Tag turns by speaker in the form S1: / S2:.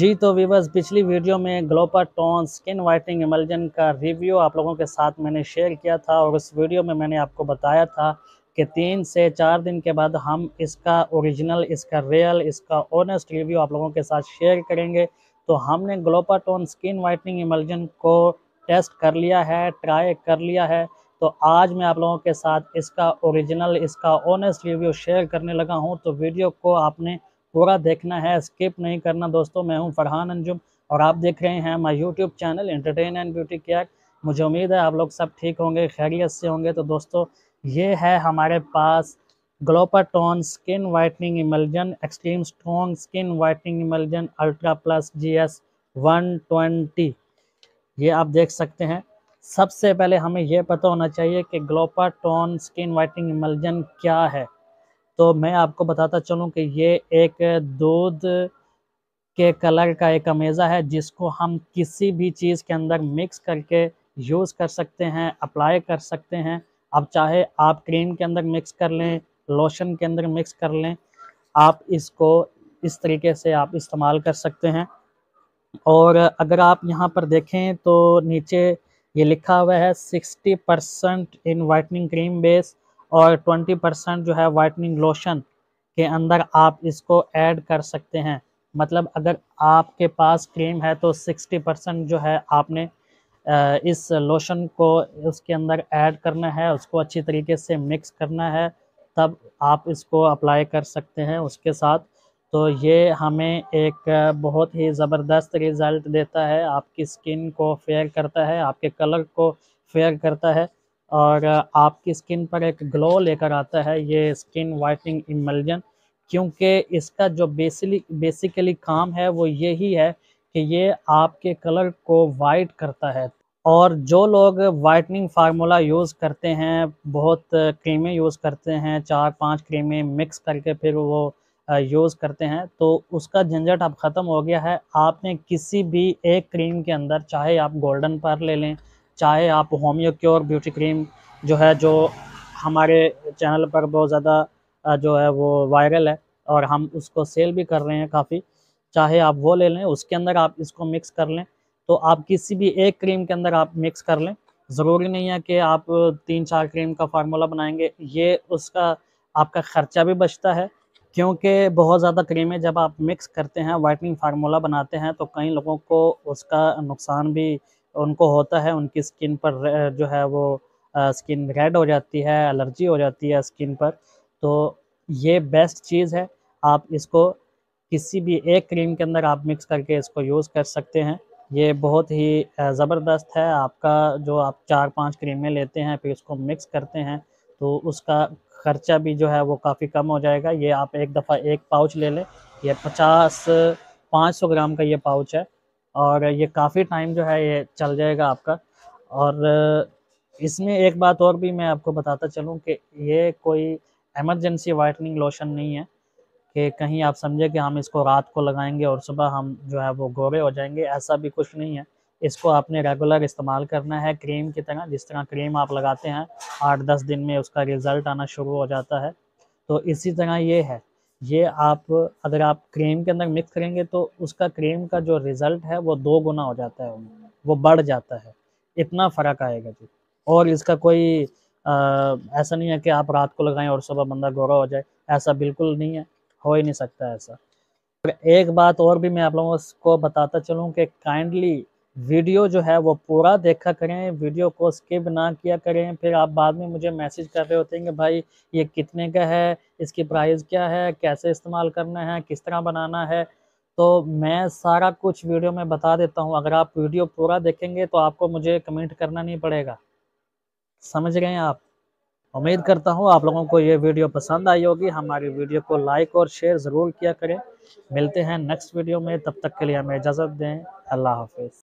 S1: जी तो वीवर्स पिछली वीडियो में ग्लोपर टोन स्किन वाइटनिंग इमल्जन का रिव्यू आप लोगों के साथ मैंने शेयर किया था और उस वीडियो में मैंने आपको बताया था कि तीन से चार दिन के बाद हम इसका ओरिजिनल इसका रियल इसका ऑनेस्ट रिव्यू आप लोगों के साथ शेयर करेंगे। तो हमने ग्लोपर टोन स्किन वाइटनिंग इमल्जन को टेस्ट कर लिया है ट्राई कर लिया है। तो आज मैं आप लोगों के साथ इसका ओरिजिनल इसका ऑनेस्ट रिव्यू शेयर करने लगा हूँ। तो वीडियो को आपने पूरा देखना है स्किप नहीं करना। दोस्तों, मैं हूँ फरहान अंजुम और आप देख रहे हैं my YouTube channel entertain and beauty care मुझे उम्मीद है आप लोग सब ठीक होंगे, खैरियत से होंगे। तो दोस्तों, ये है हमारे पास ग्लोपाटोन skin whitening emulsion extreme strong skin whitening emulsion ultra plus G S one twenty ये आप देख सकते हैं। सबसे पहले हमें यह पता होना चाहिए कि ग्लोपर टोन स्किन वाइटनिंग इमल्जन क्या है। तो मैं आपको बताता चलूँ कि ये एक दूध के कलर का एक अमेज़ा है, जिसको हम किसी भी चीज़ के अंदर मिक्स करके यूज़ कर सकते हैं, अप्लाई कर सकते हैं। अब चाहे आप क्रीम के अंदर मिक्स कर लें, लोशन के अंदर मिक्स कर लें, आप इसको इस तरीके से आप इस्तेमाल कर सकते हैं। और अगर आप यहाँ पर देखें तो नीचे ये लिखा हुआ है, sixty percent in whitening cream base. और 20 परसेंट जो है वाइटनिंग लोशन के अंदर आप इसको ऐड कर सकते हैं। मतलब अगर आपके पास क्रीम है तो 60 परसेंट जो है आपने इस लोशन को उसके अंदर ऐड करना है, उसको अच्छी तरीके से मिक्स करना है, तब आप इसको अप्लाई कर सकते हैं उसके साथ। तो ये हमें एक बहुत ही ज़बरदस्त रिज़ल्ट देता है। आपकी स्किन को फेयर करता है, आपके कलर को फेयर करता है। और आपकी स्किन पर एक ग्लो लेकर आता है ये स्किन वाइटनिंग इमल्जन, क्योंकि इसका जो बेसिकली बेसिकली काम है वो यही है कि ये आपके कलर को वाइट करता है। और जो लोग वाइटनिंग फार्मूला यूज़ करते हैं, बहुत क्रीमें यूज़ करते हैं, चार पाँच क्रीमें मिक्स करके फिर वो यूज़ करते हैं तो उसका झंझट अब ख़त्म हो गया है। आपने किसी भी एक क्रीम के अंदर, चाहे आप गोल्डन पर ले लें चाहे आप होम्यो क्योर, ब्यूटी क्रीम जो है, जो हमारे चैनल पर बहुत ज़्यादा जो है वो वायरल है और हम उसको सेल भी कर रहे हैं काफ़ी, चाहे आप वो ले लें, उसके अंदर आप इसको मिक्स कर लें तो आप किसी भी एक क्रीम के अंदर आप मिक्स कर लें। ज़रूरी नहीं है कि आप तीन चार क्रीम का फार्मूला बनाएँगे, ये उसका आपका ख़र्चा भी बचता है, क्योंकि बहुत ज़्यादा क्रीमें जब आप मिक्स करते हैं, वाइटनिंग फार्मूला बनाते हैं तो कई लोगों को उसका नुकसान भी उनको होता है, उनकी स्किन पर जो है वो स्किन रेड हो जाती है, एलर्जी हो जाती है स्किन पर। तो ये बेस्ट चीज़ है। आप इसको किसी भी एक क्रीम के अंदर आप मिक्स करके इसको यूज़ कर सकते हैं। ये बहुत ही ज़बरदस्त है। आपका जो आप चार पाँच क्रीमें लेते हैं, फिर इसको मिक्स करते हैं तो उसका ख़र्चा भी जो है वो काफ़ी कम हो जाएगा। ये आप एक दफ़ा एक पाउच ले लें। यह पचास, पाँच सौ ग्राम का ये पाउच है। और ये काफ़ी टाइम जो है ये चल जाएगा आपका। और इसमें एक बात और भी मैं आपको बताता चलूँ कि ये कोई एमरजेंसी वाइटनिंग लोशन नहीं है कि कहीं आप समझे कि हम इसको रात को लगाएँगे और सुबह हम जो है वो गोरे हो जाएँगे, ऐसा भी कुछ नहीं है। इसको आपने रेगुलर इस्तेमाल करना है क्रीम की तरह, जिस तरह क्रीम आप लगाते हैं, आठ दस दिन में उसका रिज़ल्ट आना शुरू हो जाता है। तो इसी तरह ये है। ये आप अगर आप क्रीम के अंदर मिक्स करेंगे तो उसका क्रीम का जो रिज़ल्ट है वो दो गुना हो जाता है वो बढ़ जाता है। इतना फ़र्क आएगा जी। और इसका कोई आ, ऐसा नहीं है कि आप रात को लगाएँ और सुबह बंदा गोरा हो जाए ऐसा बिल्कुल नहीं है हो ही नहीं सकता ऐसा। एक बात और भी मैं आप लोगों को बताता चलूँ कि काइंडली वीडियो जो है वो पूरा देखा करें, वीडियो को स्किप ना किया करें। फिर आप बाद में मुझे मैसेज कर रहे होते हैं कि भाई, ये कितने का है, इसकी प्राइस क्या है, कैसे इस्तेमाल करना है, किस तरह बनाना है। तो मैं सारा कुछ वीडियो में बता देता हूँ। अगर आप वीडियो पूरा देखेंगे तो आपको मुझे कमेंट करना नहीं पड़ेगा। समझ गए आप? उम्मीद करता हूँ आप लोगों को ये वीडियो पसंद आई होगी। हमारी वीडियो को लाइक और शेयर ज़रूर किया करें। मिलते हैं नेक्स्ट वीडियो में। तब तक के लिए हमें इजाज़त दें। अल्लाह हाफिज़।